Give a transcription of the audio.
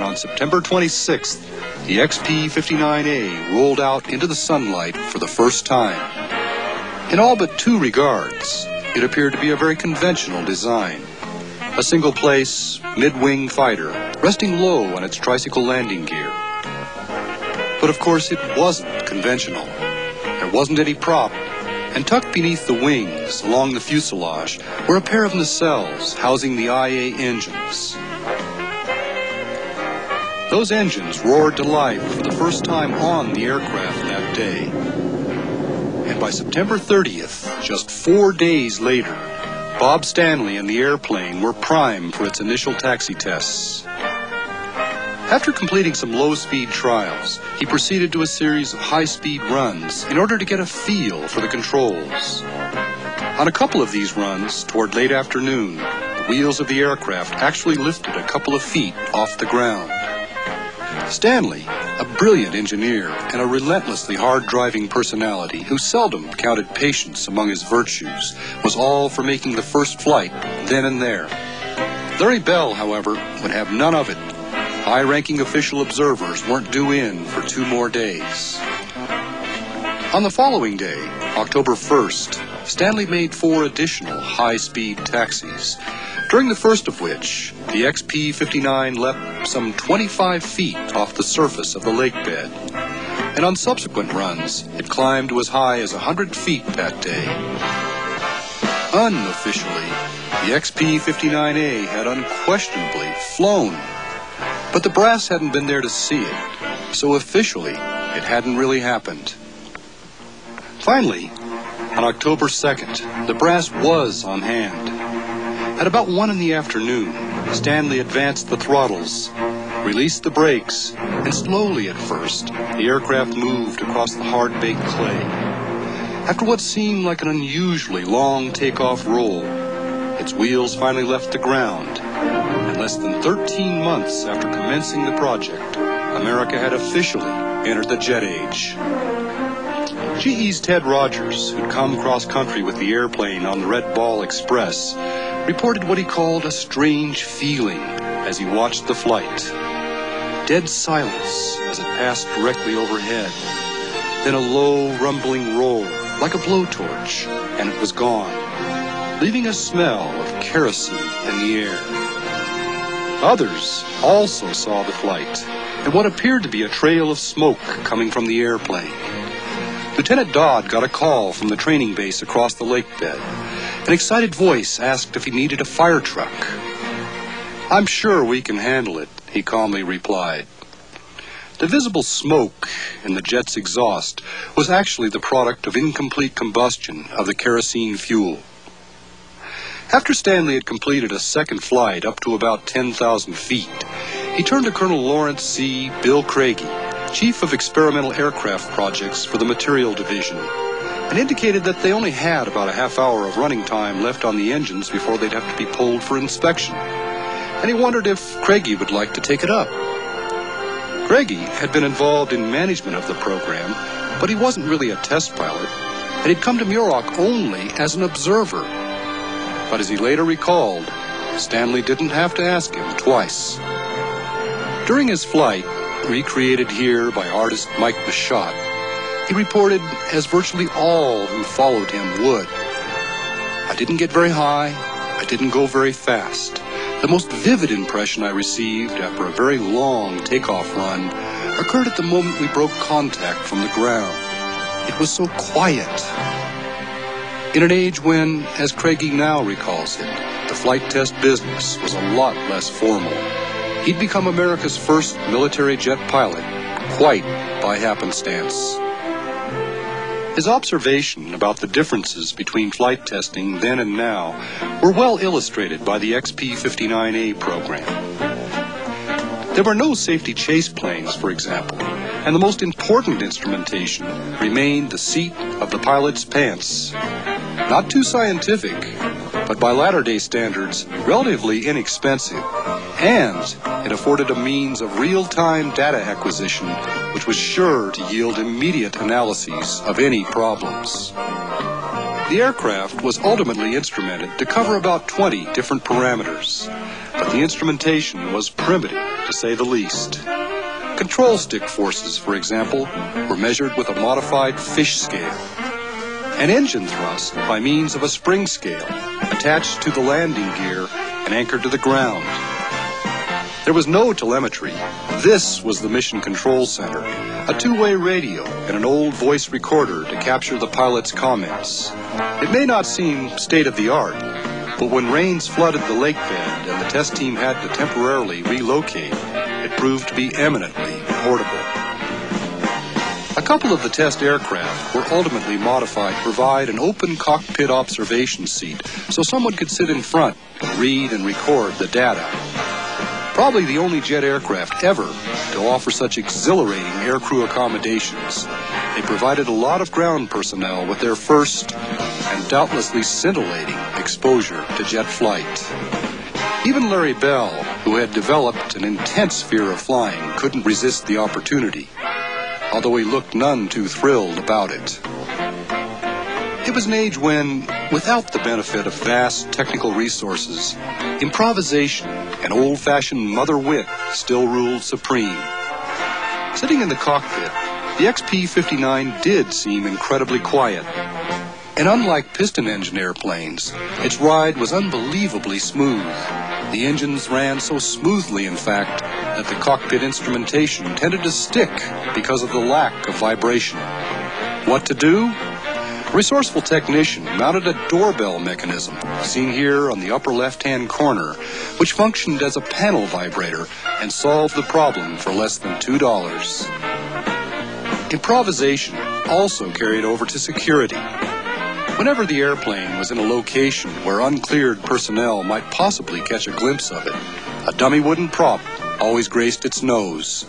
and on September 26th, the XP-59A rolled out into the sunlight for the first time. In all but two regards, it appeared to be a very conventional design. A single-place, mid-wing fighter, resting low on its tricycle landing gear. But of course, it wasn't conventional. There wasn't any prop, and tucked beneath the wings, along the fuselage, were a pair of nacelles housing the IA engines. Those engines roared to life for the first time on the aircraft that day. And by September 30th, just four days later, Bob Stanley and the airplane were primed for its initial taxi tests. After completing some low-speed trials, he proceeded to a series of high-speed runs in order to get a feel for the controls. On a couple of these runs, toward late afternoon, the wheels of the aircraft actually lifted a couple of feet off the ground. Stanley, a brilliant engineer and a relentlessly hard-driving personality who seldom counted patience among his virtues, was all for making the first flight then and there. Larry Bell, however, would have none of it. High-ranking official observers weren't due in for two more days. On the following day, October 1st, Stanley made four additional high-speed taxis, during the first of which, the XP-59 leapt some 25 feet off the surface of the lake bed. And on subsequent runs, it climbed to as high as 100 feet that day. Unofficially, the XP-59A had unquestionably flown. But the brass hadn't been there to see it, so officially, it hadn't really happened. Finally, on October 2nd, the brass was on hand. At about 1 in the afternoon, Stanley advanced the throttles, released the brakes, and slowly at first, the aircraft moved across the hard-baked clay. After what seemed like an unusually long takeoff roll, its wheels finally left the ground. And less than 13 months after commencing the project, America had officially entered the jet age. GE's Ted Rogers, who'd come cross country with the airplane on the Red Ball Express, reported what he called a strange feeling as he watched the flight. Dead silence as it passed directly overhead. Then a low, rumbling roar, like a blowtorch, and it was gone, leaving a smell of kerosene in the air. Others also saw the flight and what appeared to be a trail of smoke coming from the airplane. Lieutenant Dodd got a call from the training base across the lake bed an excited voice asked if he needed a fire truck. I'm sure we can handle it, he calmly replied. The visible smoke in the jet's exhaust was actually the product of incomplete combustion of the kerosene fuel. After Stanley had completed a second flight up to about 10,000 feet, he turned to Colonel Lawrence C. Bill Craigie, Chief of Experimental Aircraft Projects for the Materiel Division, and indicated that they only had about a half hour of running time left on the engines before they'd have to be pulled for inspection. And he wondered if Craigie would like to take it up. Craigie had been involved in management of the program, but he wasn't really a test pilot, and he'd come to Muroc only as an observer. But as he later recalled, Stanley didn't have to ask him twice. During his flight, recreated here by artist Mike Machat, he reported, as virtually all who followed him would. I didn't get very high. I didn't go very fast. The most vivid impression I received after a very long takeoff run occurred at the moment we broke contact from the ground. It was so quiet. In an age when, as Craigie now recalls it, the flight test business was a lot less formal, he'd become America's first military jet pilot quite by happenstance. His observation about the differences between flight testing then and now were well illustrated by the XP-59A program. There were no safety chase planes, for example, and the most important instrumentation remained the seat of the pilot's pants. Not too scientific, but by latter-day standards, relatively inexpensive, and it afforded a means of real-time data acquisition which was sure to yield immediate analyses of any problems. The aircraft was ultimately instrumented to cover about 20 different parameters. but the instrumentation was primitive, to say the least. Control stick forces, for example, were measured with a modified fish scale. An engine thrust by means of a spring scale attached to the landing gear and anchored to the ground. There was no telemetry. This was the Mission Control Center, a two-way radio and an old voice recorder to capture the pilot's comments. It may not seem state-of-the-art, but when rains flooded the lake bed and the test team had to temporarily relocate, it proved to be eminently portable. A couple of the test aircraft were ultimately modified to provide an open cockpit observation seat so someone could sit in front and read and record the data. Probably the only jet aircraft ever to offer such exhilarating aircrew accommodations. They provided a lot of ground personnel with their first and doubtlessly scintillating exposure to jet flight. Even Larry Bell, who had developed an intense fear of flying, couldn't resist the opportunity, although he looked none too thrilled about it. It was an age when, without the benefit of vast technical resources, improvisation and old fashioned mother wit still ruled supreme. Sitting in the cockpit, the XP 59 did seem incredibly quiet. And unlike piston engine airplanes, its ride was unbelievably smooth. The engines ran so smoothly, in fact, that the cockpit instrumentation tended to stick because of the lack of vibration. What to do? Resourceful technician mounted a doorbell mechanism, seen here on the upper left-hand corner, which functioned as a panel vibrator and solved the problem for less than $2. Improvisation also carried over to security. Whenever the airplane was in a location where uncleared personnel might possibly catch a glimpse of it, a dummy wooden prop always graced its nose.